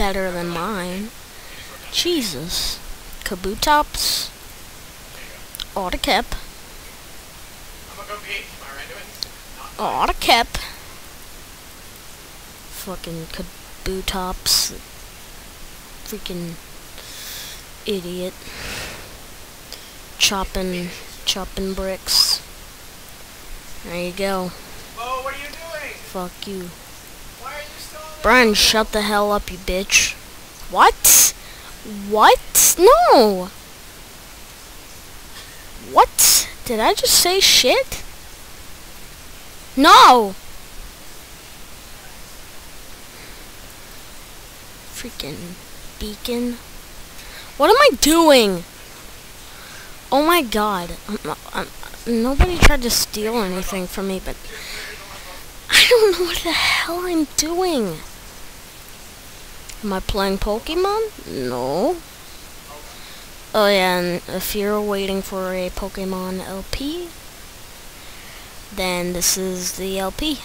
better than mine. Jesus. Kabutops. Autocap. I'm gonna go pee. Am I right doing? Autocap. Fucking Kabutops. Freaking idiot. Chopping, chopping bricks. There you go. Oh, what are you doing? Fuck you. Brian, shut the hell up, you bitch. What? What? No! What? Did I just say shit? No! Freaking beacon. What am I doing? Oh my god. I'm, I'm, nobody tried to steal anything from me, but I don't know what the hell I'm doing. Am I playing Pokemon? No. Oh yeah, and if you're waiting for a Pokemon LP, then this is the LP.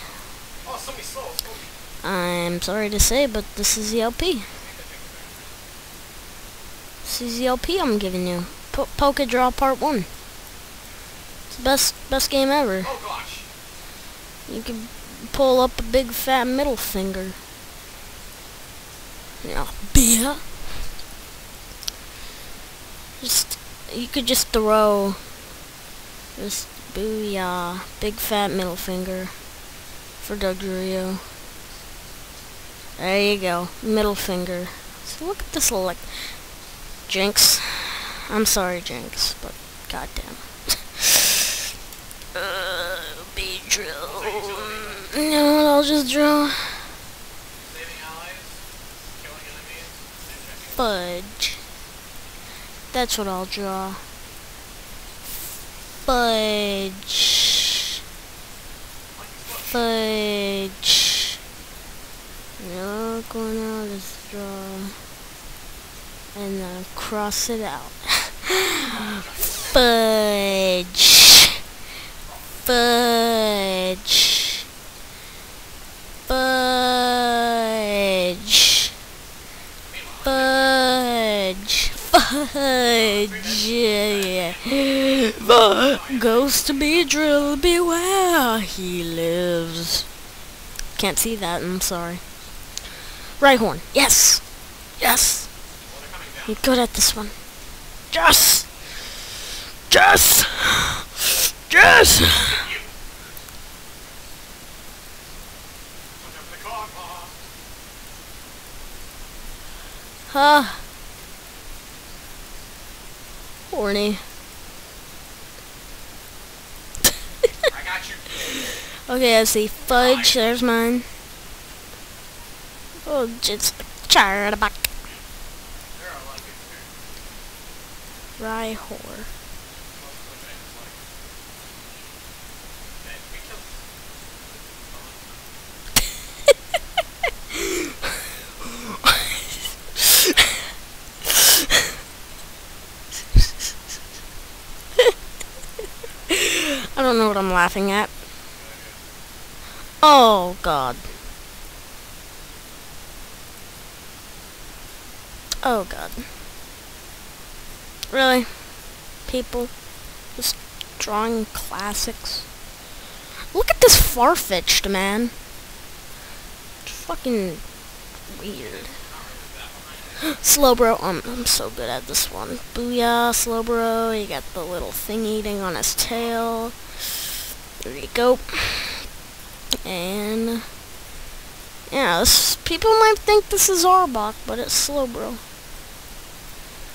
Oh, somebody stole. stole. I'm sorry to say, but this is the LP. This is the LP I'm giving you. Po Pokedraw Part 1. It's the best, best game ever. Oh gosh. You can pull up a big fat middle finger. Yeah, beer. Just, you could just throw, just booyah, big fat middle finger for Dugtrio. There you go, middle finger. So look at this like Jynx. I'm sorry, Jynx, but goddamn. uh, Beedrill. No, I'll just draw fudge. That's what I'll draw. Fudge. Fudge. No, going out is draw. And then cross it out. Fudge. Fudge. Yeah. Ghost Beedrill, beware, he lives. Can't see that, I'm sorry. Right horn. Yes. Yes. Well, they're coming down. You're good at this one. Yes. Yes. Yes. Watch out for the claw, claw. Ah. Horny. Okay, I see fudge. There's mine. Oh, just charback. There are Rye lot don't know what I'm laughing at. Oh, God. Oh, God. Really? People? Just drawing classics? Look at this Farfetch'd, man. It's fucking weird. Slowbro, um, I'm so good at this one. Booyah, Slowbro, you got the little thing eating on his tail. There you go. And, yeah, this, people might think this is Arbok, but it's Slowbro.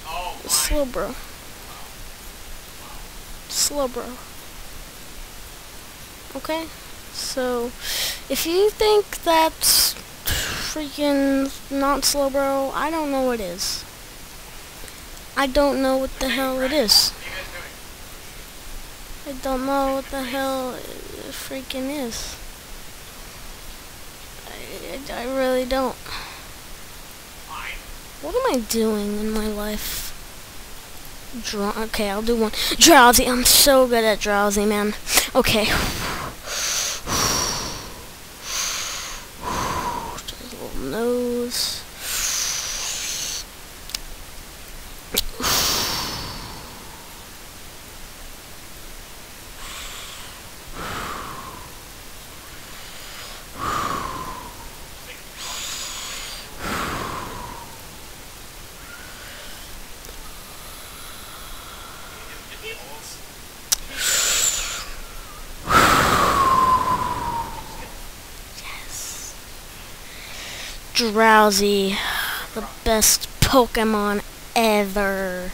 Oh. It's Slowbro. Slowbro. Okay? So, if you think that's freaking not Slowbro. I don't know what is. I don't know what the hell it is. I don't know what the hell it freaking is. I, I, I really don't. What am I doing in my life? Draw. Okay, I'll do one. Drowzee. I'm so good at Drowzee, man. Okay. Just a little nose. Yes. Drowzee, the best Pokemon ever.